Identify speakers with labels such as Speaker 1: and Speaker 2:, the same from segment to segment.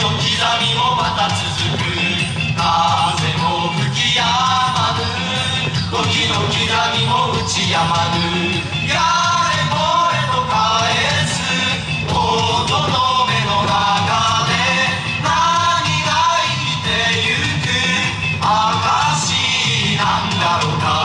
Speaker 1: 時の刻みもまた続く風も吹き止まぬ時の刻みも打ち止まぬやれこれと返す音の目の中で何が生きてゆく証なんだろうか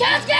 Speaker 2: Casket!